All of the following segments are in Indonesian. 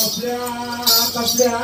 पसिया पसिया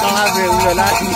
Tá lá, meu, meu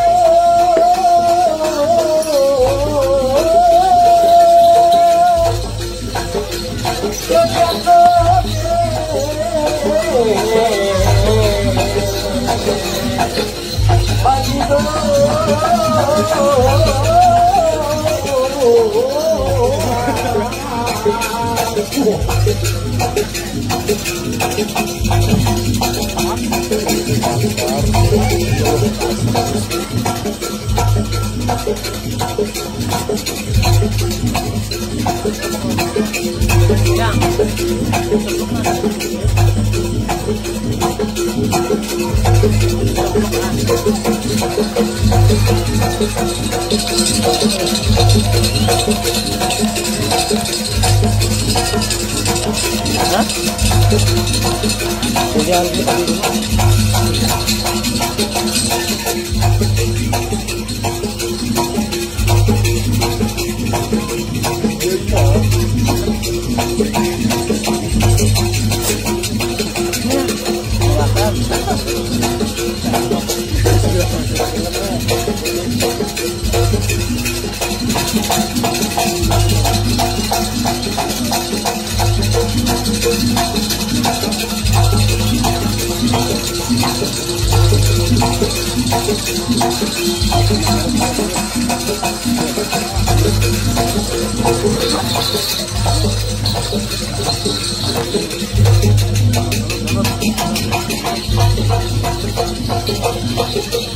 Yang, sebelumnya. Ha? Hocam bir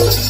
Thank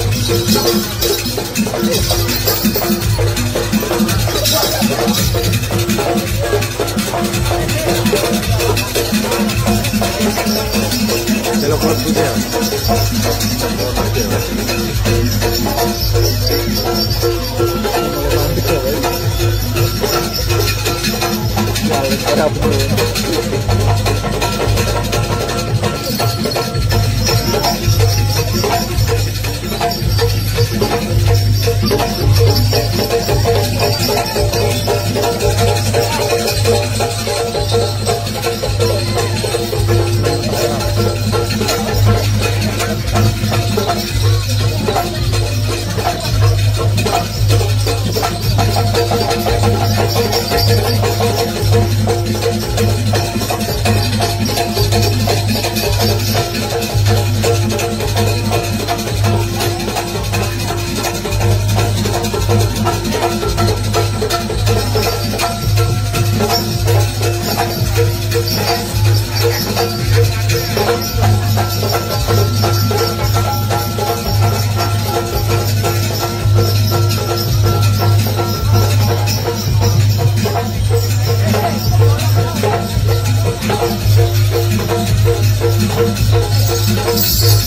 Musik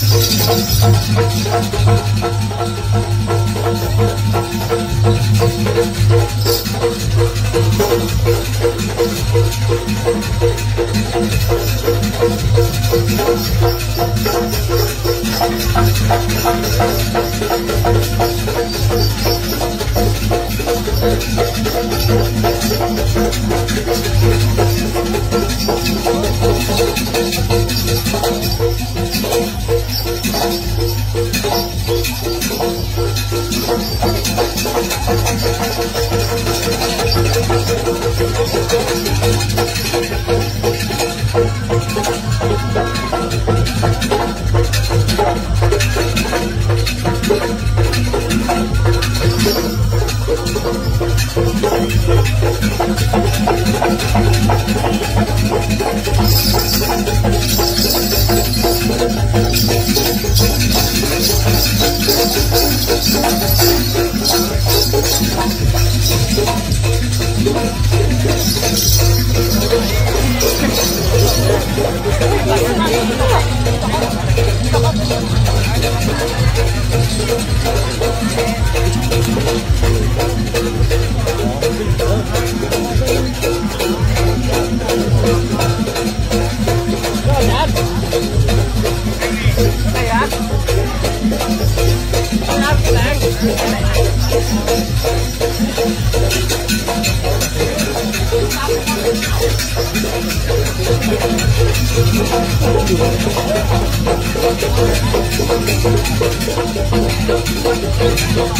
Lagi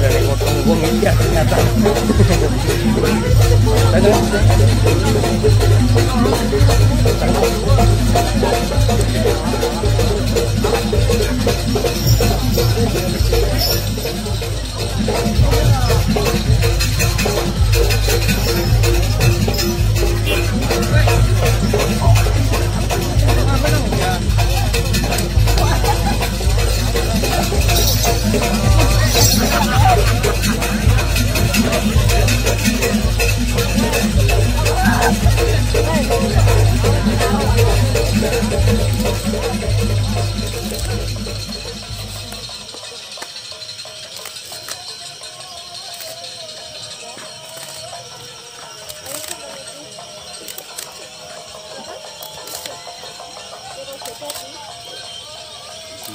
dari potong gua mikir ternyata.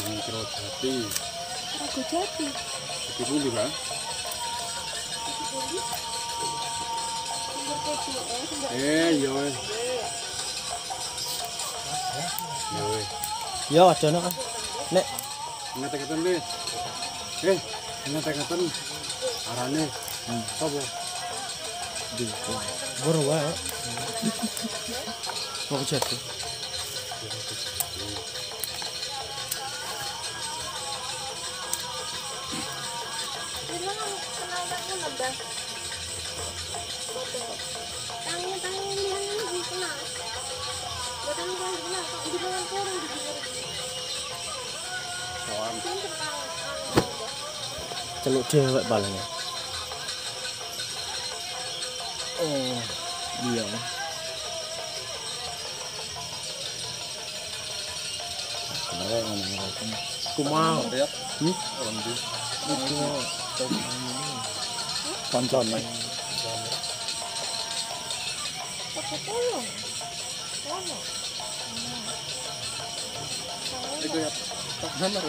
Mikro jati. Ragu jati. Iki pundi, Bang? Eh, yo. eh. Yo. eh. Yo aja nek. Nek Ngatek-ngaten le. Eh, ngatek-ngaten. Arane. Sopo? buru wae. Kok Chân lộ chưa vậy bà này Ồ, điều Đấy, mà mình rồi cũng Cũng ao Ừ? Ờ, làm gì? Đi chưa? Con tròn này Con tròn này 对要打开嘛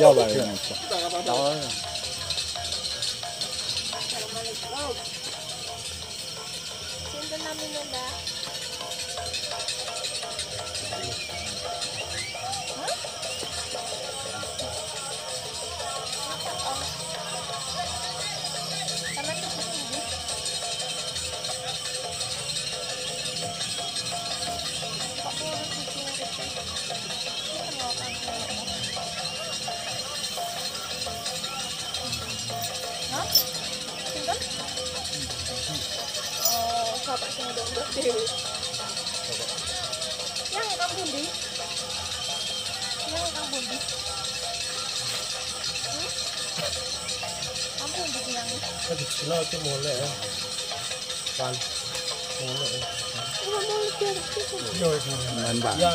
要不 bapak sing dewe. Yang kang pundi? Yang kang pundi? Hmm? Kang pundi ki yang? Aduh, sila itu mulai ya. Kan. Mulai. Yo, ya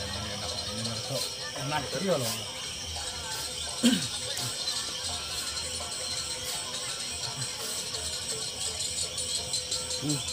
하나를 끓여 놓은 거. 음.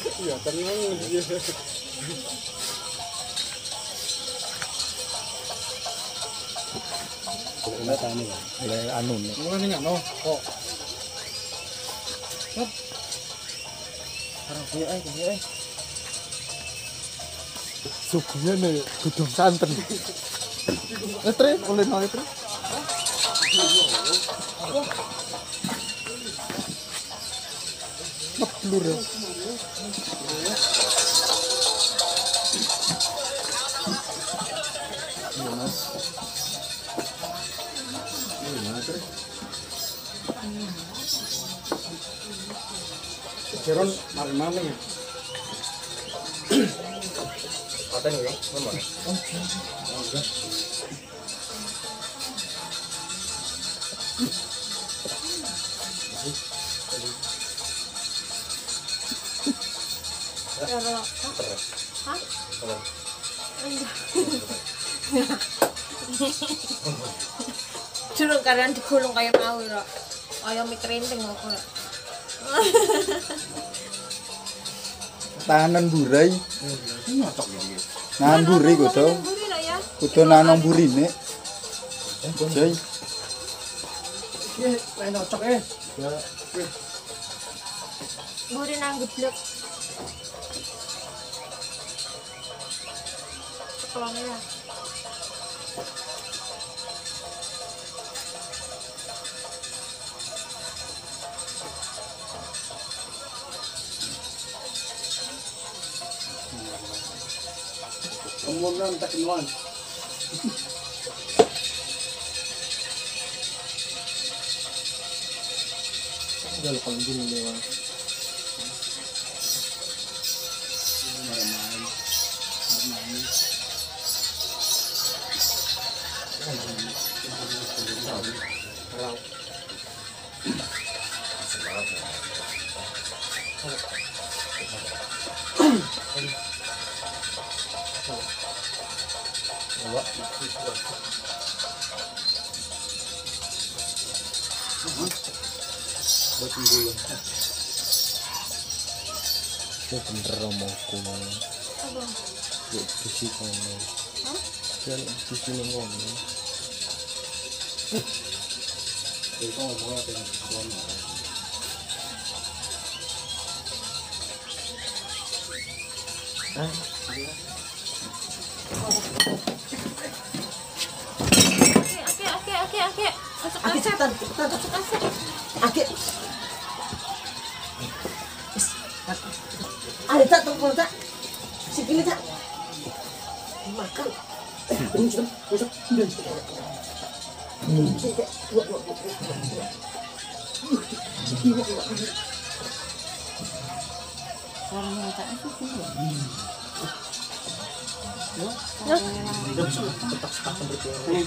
Iya, tenang dia. Ini tani ya. Oleh anu nih. Mulai nih no. Kok. Hop. Sekarang gue eh gue eh. Sukunya nih gudung santen. Etre, boleh no etre. Meblur ya. Jeron mari mami ya. Ada nih ya. Pero, hah? Hah? Durung kalian digulung kayak mau lho. Kaya kok. tahanan burai. Nahan buri kudu kudu nahan Iki ini jay buri nang geblek. Ya. huwag lang takluan. Dalo kang ginuliwan. dua buat ibu itu bener omongku apa? ya busi kamu. Kan busi ngomong itu ngomong. Cepetan, cepetan. Masuk masuk. Aki. Ada tak telepon tak? Sikili tak? Makan. Sudah, sudah, sudah. Orang tak itu sih. Tidak bisa tetap sepakat berpikir.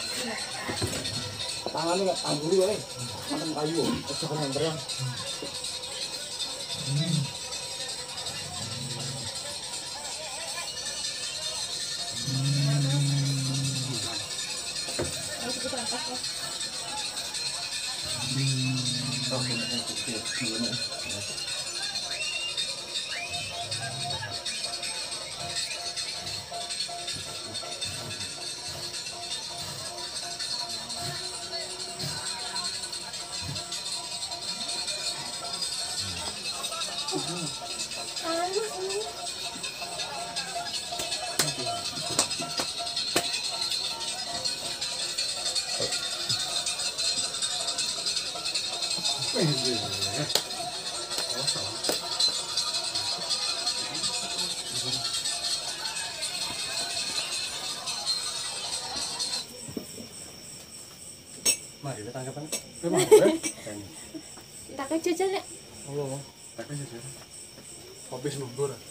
Tangannya nggak tanggul ya, tangan kayu. Aja kena berang. Uhum. Pernambuco.